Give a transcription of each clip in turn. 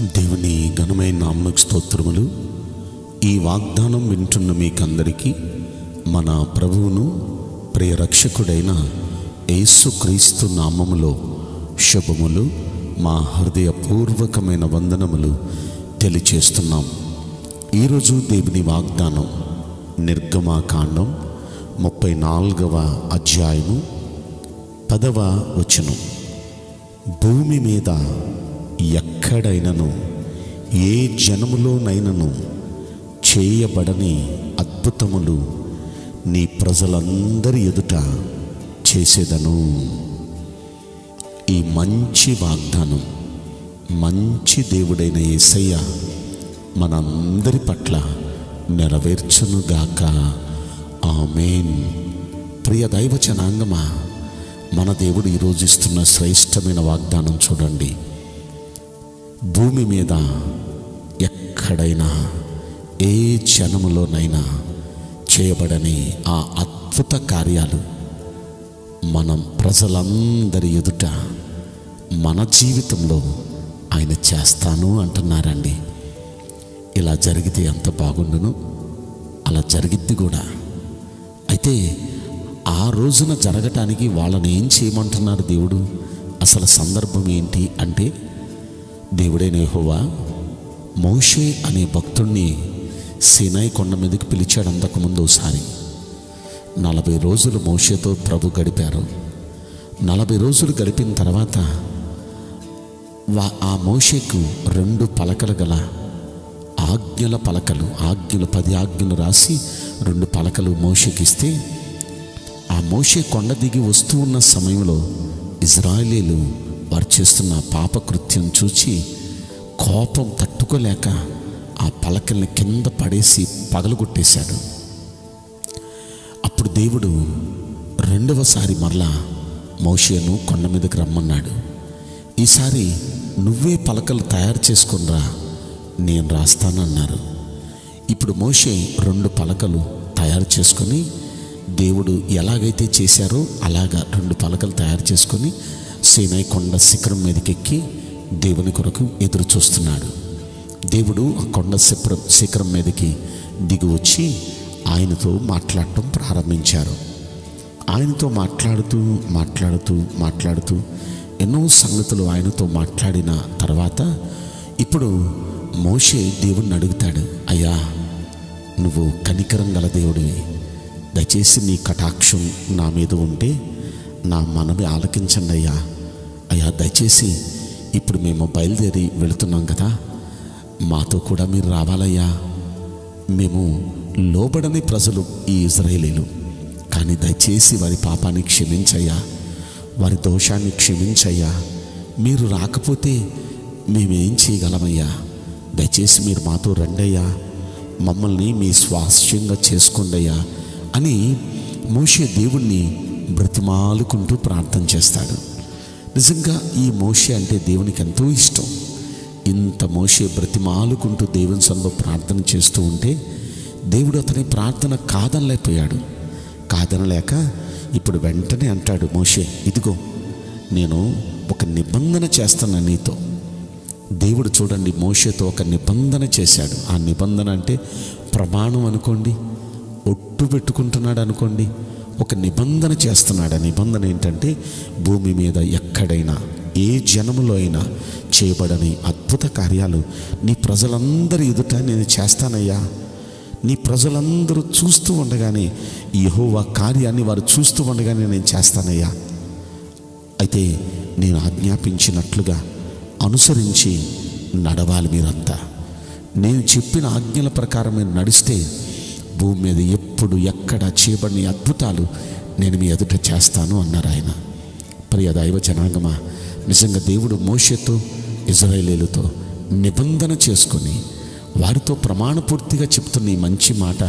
దేవుని ఘనమైన నామకు స్తోత్రములు. ఈ వాగ్దానం వింటున్న మీకందరికీ మన ప్రభువును ప్రియరక్షకుడైన యేసుక్రీస్తు నామములో శుభములు. మా హృదయపూర్వకమైన వందనములు తెలియచేస్తున్నాం. ఈరోజు దేవుని వాగ్దానం నిర్గమాకాండం ముప్పై నాలుగవ అధ్యాయము పదవ వచనం. భూమి మీద ఎక్కడైనను ఏ జనములోనైనను చేయబడని అద్భుతములు నీ ప్రజలందరి ఎదుట చేసేదను. ఈ మంచి వాగ్దానం మంచి దేవుడైన యేసయ్య మనందరి పట్ల నెరవేర్చునుగాక ఆమెన్. ప్రియ దైవ జనాంగమా మన దేవుడు ఈరోజు ఇస్తున్న శ్రేష్టమైన వాగ్దానం చూడండి. భూమి మీద ఎక్కడైనా ఏ జనములోనైనా చేయబడని ఆ అద్భుత కార్యాలు మనం ప్రజలందరి ఎదుట మన జీవితంలో ఆయన చేస్తాను అంటున్నారండి. ఇలా జరిగితే ఎంత బాగుండును. అలా జరిగిద్ది కూడా. అయితే ఆ రోజున జరగటానికి వాళ్ళని ఏం చేయమంటున్నారు దేవుడు? అసలు సందర్భం ఏంటి అంటే దేవుడైన యహోవా మోషే అనే భక్తుణ్ణి సినాయి కొండ మీదకి పిలిచాడు అంతకుముందు ఒకసారి. నలభై రోజులు మోషేతో ప్రభు గడిపారు. నలభై రోజులు గడిపిన తర్వాత వా ఆ మోషేకు రెండు పలకలు గల ఆజ్ఞల పలకలు ఆజ్ఞలు పది ఆజ్ఞలు రాసి రెండు పలకలు మోషేకి ఇస్తే ఆ మోషే కొండ దిగి వస్తూ ఉన్న సమయంలో ఇజ్రాయేలీలు వారు చేస్తున్న పాపకృత్యం చూచి కోపం తట్టుకోలేక ఆ పలకల్ని కింద పడేసి పగలగొట్టేశాడు. అప్పుడు దేవుడు రెండవసారి మరలా మౌషేను కొండ మీదకి రమ్మన్నాడు. ఈసారి నువ్వే పలకలు తయారు చేసుకునిరా నేను రాస్తానన్నారు. ఇప్పుడు మోషే రెండు పలకలు తయారు చేసుకొని దేవుడు ఎలాగైతే చేశారో అలాగా రెండు పలకలు తయారు చేసుకొని సీనై కొండ శిఖరం మీదకి ఎక్కి దేవుని కొరకు ఎదురు చూస్తున్నాడు. దేవుడు ఆ కొండ శిఖర శిఖరం మీదకి దిగి వచ్చి ఆయనతో మాట్లాడటం ప్రారంభించారు. ఆయనతో మాట్లాడుతూ మాట్లాడుతూ మాట్లాడుతూ ఎన్నో సంగతులు ఆయనతో మాట్లాడిన తర్వాత ఇప్పుడు మోషే దేవుణ్ణి అడుగుతాడు అయ్యా నువ్వు కనికరం గల దేవుడివి. దయచేసి నీ కటాక్షం నా మీద ఉంటే నా మనవి ఆలకించండి అయ్యా. అయ్యా దయచేసి ఇప్పుడు మేము బయలుదేరి వెళుతున్నాం కదా. మాతో కూడా మీరు రావాలయ్యా. మేము లోబడని ప్రజలు ఈ ఇజ్రాయేలీలు. కానీ దయచేసి వారి పాపాన్ని క్షమించయ్యా. వారి దోషాన్ని క్షమించయ్యా. మీరు రాకపోతే మేమేం చేయగలమయ్యా. దయచేసి మీరు మాతో రండయ్యా. మమ్మల్ని మీ స్వాస్థ్యంగా చేసుకోండయ్యా అని మోషే దేవుణ్ణి బ్రతిమాలుకుంటూ ప్రార్థన చేస్తాడు. నిజంగా ఈ మోషే అంటే దేవునికి ఎంతో ఇష్టం. ఇంత మోషే బ్రతిమాలుకుంటూ దేవుని సన్నిలో ప్రార్థన చేస్తూ ఉంటే దేవుడు అతని ప్రార్థన కాదనలేకపోయాడు. కాదనలేక ఇప్పుడు వెంటనే అంటాడు మోషే ఇదిగో నేను ఒక నిబంధన చేస్తాను నీతో. దేవుడు చూడండి మోషేతో ఒక నిబంధన చేశాడు. ఆ నిబంధన అంటే ప్రమాణం అనుకోండి ఒట్టు పెట్టుకుంటున్నాడు అనుకోండి ఒక నిబంధన చేస్తున్నాడు. ఆ నిబంధన ఏంటంటే భూమి మీద ఎక్కడైనా ఏ జనములో అయినా చేయబడని అద్భుత కార్యాలు నీ ప్రజలందరి ఎదుట నేను చేస్తానయ్యా. నీ ప్రజలందరూ చూస్తూ ఉండగానే యహోవా కార్యాన్ని వారు చూస్తూ ఉండగానే నేను చేస్తానయ్యా. అయితే నేను ఆజ్ఞాపించినట్లుగా అనుసరించి నడవాలి మీరంతా. నేను చెప్పిన ఆజ్ఞల ప్రకారం మీరు నడిస్తే భూమి మీద ఎప్పుడు ఎక్కడ చేయబడిన అద్భుతాలు నేను మీ ఎదుట చేస్తాను అన్నారు ఆయన. ప్రియ దైవ జనాంగమా నిజంగా దేవుడు మోషతో ఇజ్రాయేలీలతో నిబంధన చేసుకొని వారితో ప్రమాణపూర్తిగా చెప్తున్న ఈ మంచి మాట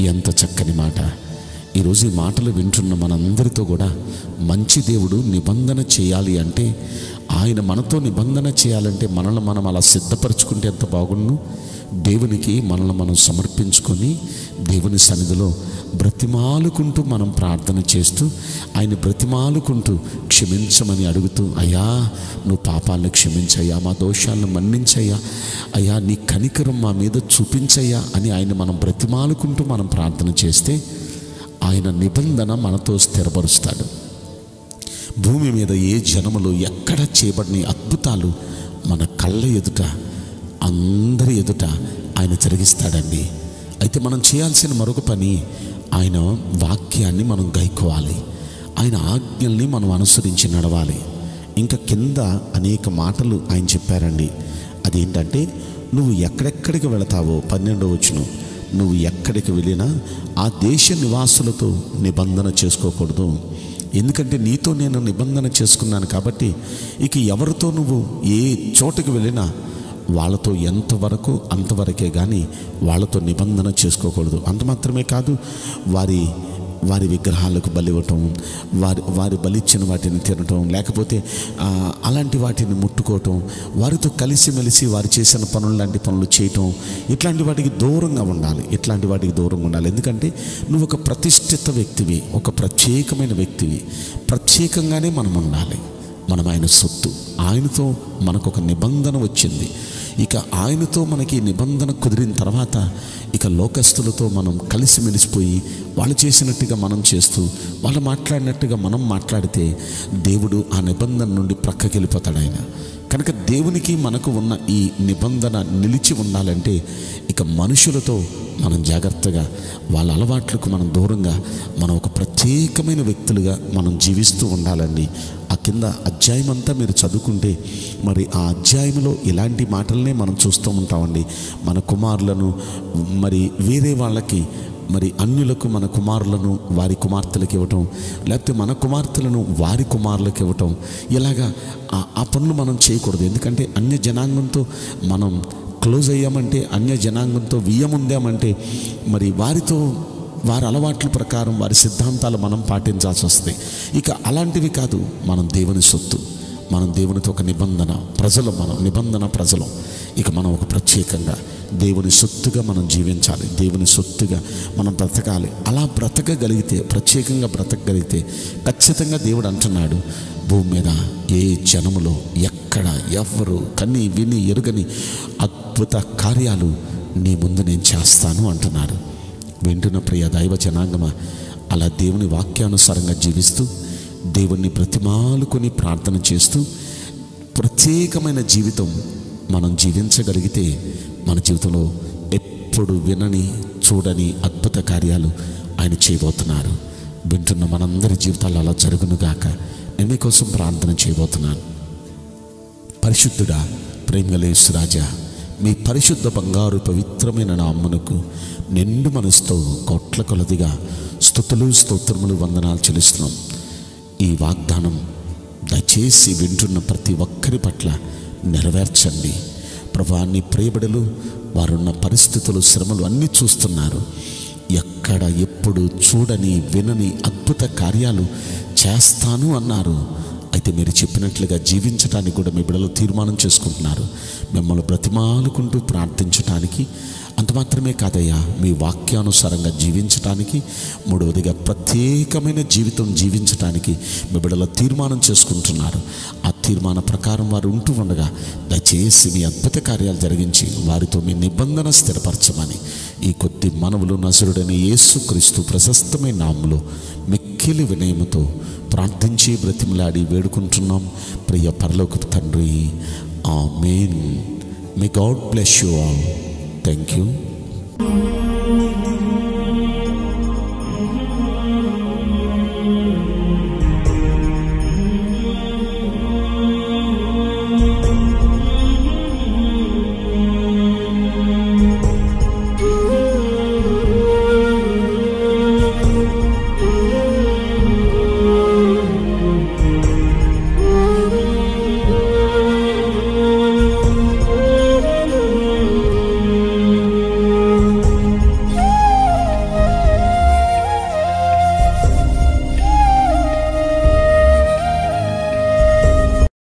ఎంత చక్కని మాట. ఈరోజు ఈ మాటలు వింటున్న మనందరితో కూడా మంచి దేవుడు నిబంధన చేయాలి అంటే ఆయన మనతో నిబంధన చేయాలంటే మనల్ని మనం అలా సిద్ధపరచుకుంటే ఎంత బాగుండు? దేవునికి మనల్ని మనం సమర్పించుకొని దేవుని సన్నిధిలో బ్రతిమాలుకుంటూ మనం ప్రార్థన చేస్తూ ఆయన బ్రతిమాలుకుంటూ క్షమించమని అడుగుతూ అయ్యా నువ్వు పాపాలను క్షమించయ్యా మా దోషాలను మన్నించయ్యా అయ్యా నీ కనికరం మా మీద చూపించయ్యా అని ఆయన మనం బ్రతిమాలుకుంటూ మనం ప్రార్థన చేస్తే ఆయన నిబంధన మనతో స్థిరపరుస్తాడు. భూమి మీద ఏ జనములు ఎక్కడ చేయబడిన అద్భుతాలు మన కళ్ళ ఎదుట అందరి ఎదుట ఆయన జరిగిస్తాడండి. అయితే మనం చేయాల్సిన మరొక పని ఆయన వాక్యాన్ని మనం గైకోవాలి. ఆయన ఆజ్ఞల్ని మనం అనుసరించి నడవాలి. ఇంకా కింద అనేక మాటలు ఆయన చెప్పారండి. అదేంటంటే నువ్వు ఎక్కడెక్కడికి వెళతావో పన్నెండో వచ్చును నువ్వు ఎక్కడికి వెళ్ళినా ఆ దేశ నివాసులతో నిబంధన చేసుకోకూడదు. ఎందుకంటే నీతో నేను నిబంధన చేసుకున్నాను కాబట్టి ఇక ఎవరితో నువ్వు ఏ చోటుకి వెళ్ళినా వాళ్ళతో ఎంతవరకు అంతవరకే కానీ వాళ్ళతో నిబంధన చేసుకోకూడదు. అంత మాత్రమే కాదు వారి వారి విగ్రహాలకు బలి ఇవ్వటం వారి వారి బలిచ్చిన వాటిని తినటం లేకపోతే అలాంటి వాటిని ముట్టుకోవటం వారితో కలిసిమెలిసి వారు చేసిన పనులు లాంటి పనులు చేయటం ఇట్లాంటి వాటికి దూరంగా ఉండాలి. ఇట్లాంటి వాటికి దూరంగా ఉండాలి. ఎందుకంటే నువ్వు ఒక ప్రతిష్ఠిత వ్యక్తివి ఒక ప్రత్యేకమైన వ్యక్తివి. ప్రత్యేకంగానే మనం ఉండాలి. మనం ఆయన సొత్తు. ఆయనతో మనకు ఒక నిబంధన వచ్చింది. ఇక ఆయనతో మనకి నిబంధన కుదిరిన తర్వాత ఇక లోకస్తులతో మనం కలిసిమెలిసిపోయి వాళ్ళు చేసినట్టుగా మనం చేస్తూ వాళ్ళు మాట్లాడినట్టుగా మనం మాట్లాడితే దేవుడు ఆ నిబంధన నుండి ప్రక్కకి వెళ్ళిపోతాడు ఆయన. కనుక దేవునికి మనకు ఉన్న ఈ నిబంధన నిలిచి ఉండాలంటే ఇక మనుషులతో మనం జాగ్రత్తగా వాళ్ళ అలవాట్లకు మనం దూరంగా మనం ఒక ప్రత్యేకమైన వ్యక్తులుగా మనం జీవిస్తూ ఉండాలండి. కింద అధ్యాయం అంతా మీరు చదువుకుంటే మరి ఆ అధ్యాయంలో ఇలాంటి మాటలనే మనం చూస్తూ ఉంటామండి. మన కుమారులను మరి వేరే వాళ్ళకి మరి అన్యులకు మన కుమారులను వారి కుమార్తెలకు ఇవ్వటం లేకపోతే మన కుమార్తెలను వారి కుమారులకు ఇవ్వటం ఇలాగా ఆ- ఆ పనులు మనం చేయకూడదు. ఎందుకంటే అన్య జనాంగంతో మనం క్లోజ్ అయ్యామంటే అన్య జనాంగంతో వియ్యముందామంటే మరి వారితో వారి అలవాట్ల ప్రకారం వారి సిద్ధాంతాలు మనం పాటించాల్సి వస్తాయి ఇక అలాంటివి కాదు మనం దేవుని సొత్తు. మనం దేవునితో ఒక నిబంధన ప్రజలు మనం నిబంధన ప్రజలు. ఇక మనం ఒక ప్రత్యేకంగా దేవుని సొత్తుగా మనం జీవించాలి. దేవుని సొత్తుగా మనం బ్రతకాలి. అలా బ్రతకగలిగితే ప్రత్యేకంగా బ్రతకగలిగితే ఖచ్చితంగా దేవుడు అంటున్నాడు భూమి మీద ఏ జనములో ఎక్కడ ఎవ్వరు కని విని ఎరుగని అద్భుత కార్యాలు నీ ముందు నేను చేస్తాను అంటున్నాడు. వింటున్న ప్రియ దైవ జనాంగమ అలా దేవుని వాక్యానుసారంగా జీవిస్తూ దేవుణ్ణి ప్రతిమాలుకొని ప్రార్థన చేస్తూ ప్రత్యేకమైన జీవితం మనం జీవించగలిగితే మన జీవితంలో ఎప్పుడు వినని చూడని అద్భుత కార్యాలు ఆయన చేయబోతున్నారు. వింటున్న మనందరి జీవితాలు అలా జరుగునుగాక నేను మీకోసం ప్రార్థన చేయబోతున్నాను. పరిశుద్ధుడా ప్రేమలేసు రాజా మీ పరిశుద్ధ బంగారు పవిత్రమైన నామ్మనకు నిండు మనసుతో కోట్ల కొలదిగా స్థుతులు స్తోత్రములు వందనాలు చెల్లిస్తున్నాం. ఈ వాగ్దానం దయచేసి వింటున్న ప్రతి ఒక్కరి పట్ల నెరవేర్చండి. ప్రభాన్ని నీ వారున్న పరిస్థితులు శ్రమలు అన్నీ చూస్తున్నారు. ఎక్కడ ఎప్పుడు చూడని వినని అద్భుత కార్యాలు చేస్తాను అన్నారు. అయితే మీరు చెప్పినట్లుగా జీవించడానికి కూడా మీ బిడ్డలు తీర్మానం చేసుకుంటున్నారు. మిమ్మల్ని బ్రతిమాలుకుంటూ ప్రార్థించటానికి. అంత మాత్రమే కాదయ్యా మీ వాక్యానుసారంగా జీవించటానికి మూడవదిగా ప్రత్యేకమైన జీవితం జీవించటానికి మీ బిడ్డలు తీర్మానం చేసుకుంటున్నారు. ఆ తీర్మాన ప్రకారం వారు ఉంటూ ఉండగా దయచేసి మీ అద్భుత కార్యాలు జరిగించి వారితో మీ నిబంధన స్థిరపరచమని ఈ కొద్ది మనవులు నసురుడైన యేసుక్రీస్తు ప్రశస్తమైన నామములో మిక్కిలి వినయముతో ప్రార్థించి బ్రతిమలాడి వేడుకుంటున్నాం. ప్రియ పరలోకపు తండ్రి amen may God bless you all thank you